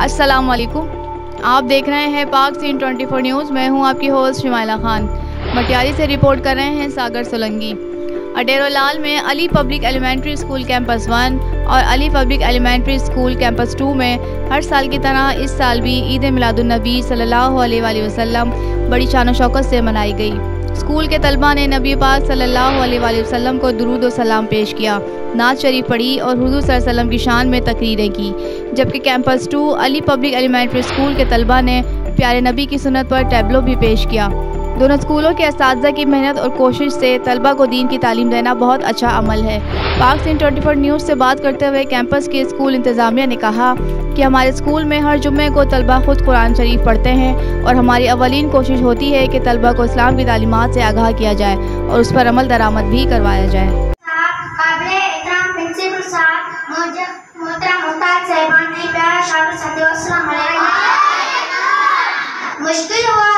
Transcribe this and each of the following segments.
अस्सलाम वालेकुम आप देख रहे हैं पाक सीन 24 न्यूज़। मैं हूँ आपकी होस्ट शिमाला खान। मटियारी से रिपोर्ट कर रहे हैं सागर सोलंगी अडेरोलाल में Ali public elementary school campus one और Ali public elementary school campus two में हर साल की तरह इस साल भी ईद मिलादुलनबी सल्लल्लाहु अलैहि वसल्लम बड़ी शान शौकत से मनाई गई। स्कूल के तलबा ने नबी पाक सल्लल्लाहु अलैहि वसल्लम को दरूद व सलाम पेश किया। नाज शरीफ पढ़ी और हुजूर वसल्लम की शान में तकरीरें की। जबकि campus two Ali public elementary school के तलबा ने प्यारे नबी की सुनत पर टैबलो भी पेश किया। दोनों स्कूलों के इस की मेहनत और कोशिश से तलबा को दीन की तालीम देना बहुत अच्छा अमल है। पाक सिंह ट्वेंटी फोर न्यूज़ से बात करते हुए कैंपस के स्कूल इंतज़ामिया ने कहा कि हमारे स्कूल में हर जुम्मे को तलबा खुद कुरान शरीफ पढ़ते हैं और हमारी अवलिन कोशिश होती है कि तलबा को इस्लाम की तालीमत से आगाह किया जाए और उस पर अमल दरामद भी करवाया जाए। मुश्किल हुआ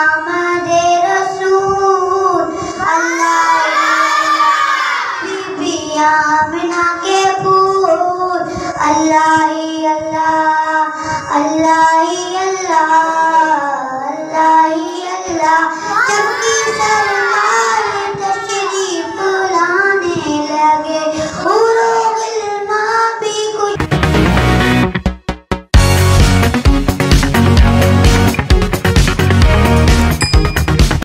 আমাদের রসুল আল্লাহ বিবি আমিনাকে ফুল আল্লাহ আল্লাহ আল্লাহ আল্লাহ আল্লাহ আল্লাহ চমকি সারা